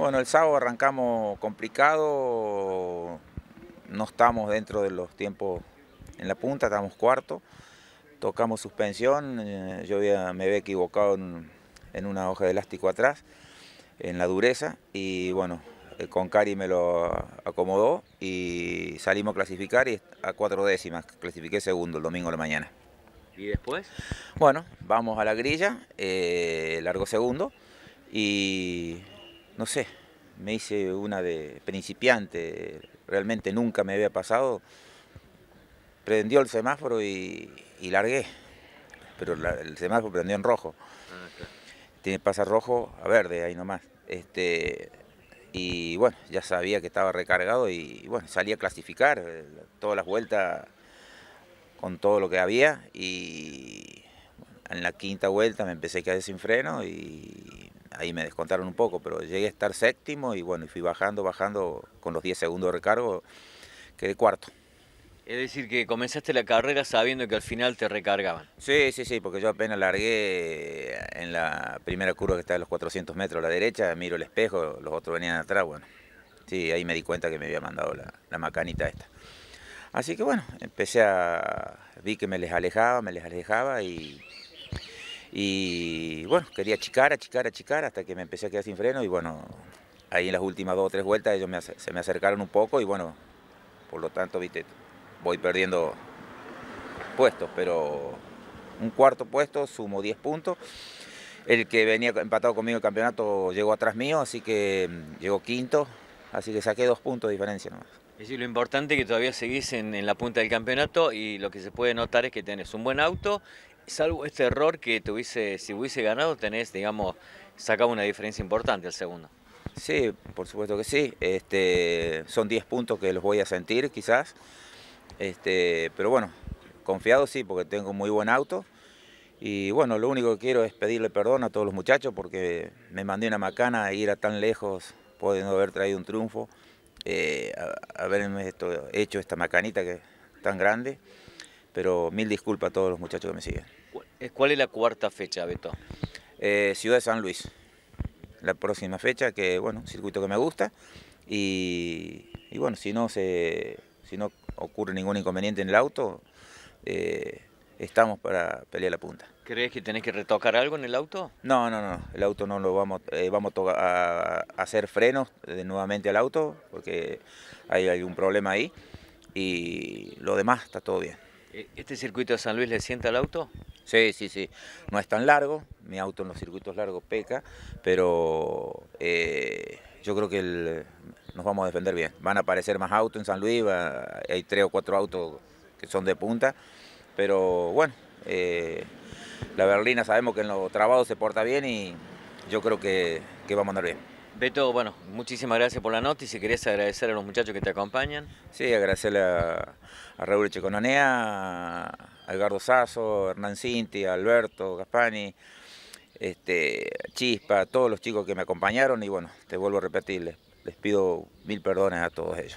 Bueno, el sábado arrancamos complicado, no estamos dentro de los tiempos en la punta, estamos cuarto, tocamos suspensión, eh, yo me había equivocado en, una hoja de elástico atrás, en la dureza, y bueno, eh, con Cari me lo acomodó y salimos a clasificar y a cuatro décimas, clasifiqué segundo el domingo de la mañana. ¿Y después? Bueno, vamos a la grilla, eh, largo segundo, y no sé, me hice una de principiante, realmente nunca me había pasado. Prendió el semáforo y, largué, pero el semáforo prendió en rojo. Ah, Tiene que pasar rojo a verde, ahí nomás. Este, y bueno, ya sabía que estaba recargado y, bueno, salí a clasificar eh, todas las vueltas con todo lo que había y en la quinta vuelta me empecé a quedar sin freno y ahí me descontaron un poco, pero llegué a estar séptimo y bueno, fui bajando, bajando con los 10 segundos de recargo, quedé cuarto. Es decir, que comenzaste la carrera sabiendo que al final te recargaban. Sí, sí, sí, porque yo apenas largué en la primera curva que está a los 400 metros a la derecha, miro el espejo, los otros venían atrás, bueno, sí, ahí me di cuenta que me había mandado la, la macanita esta. Así que bueno, empecé a, vi que me les alejaba, me les alejaba y y bueno, quería achicar, achicar, achicar hasta que me empecé a quedar sin freno y bueno, ahí en las últimas dos o tres vueltas ellos se me acercaron un poco y bueno, por lo tanto, viste, voy perdiendo puestos, pero un cuarto puesto, sumo 10 puntos. El que venía empatado conmigo el campeonato llegó atrás mío, así que mm, llegó quinto, así que saqué dos puntos de diferencia nomás. Es decir, lo importante es que todavía seguís en, en, la punta del campeonato y lo que se puede notar es que tenés un buen auto salvo este error que tuviese, si hubiese ganado, tenés, digamos, sacado una diferencia importante al segundo. Sí, por supuesto que sí. Este, son 10 puntos que los voy a sentir quizás. Este, pero bueno, confiado sí, porque tengo muy buen auto. Y bueno, lo único que quiero es pedirle perdón a todos los muchachos porque me mandé una macana a ir a tan lejos, pudiendo haber traído un triunfo, eh, haberme hecho esta macanita que es tan grande. Pero mil disculpas a todos los muchachos que me siguen. ¿Cuál es la cuarta fecha, Beto? Eh, Ciudad de San Luis. La próxima fecha, que bueno, circuito que me gusta. Y, bueno, si no, se, si no ocurre ningún inconveniente en el auto, eh, estamos para pelear la punta. ¿Crees que tenés que retocar algo en el auto? No, no, no. El auto no lo vamos, eh, vamos a, hacer frenos nuevamente al auto porque hay algún problema ahí. Y lo demás está todo bien. Eh, ¿Este circuito de San Luis le sienta al auto? Sí, sí, sí. No es tan largo, mi auto en los circuitos largos peca, pero eh, yo creo que nos vamos a defender bien. Van a aparecer más autos en San Luis, hay tres o cuatro autos que son de punta, pero bueno, eh, la berlina sabemos que en los trabados se porta bien y yo creo que, que vamos a andar bien. Beto, bueno, muchísimas gracias por la nota y querés agradecer a los muchachos que te acompañan. Sí, agradecerle a, Raúl Echeconanea, a Edgardo Sazo, Hernán Cinti, a Alberto Gaspani, este, Chispa, a todos los chicos que me acompañaron y bueno, te vuelvo a repetir, les pido mil perdones a todos ellos.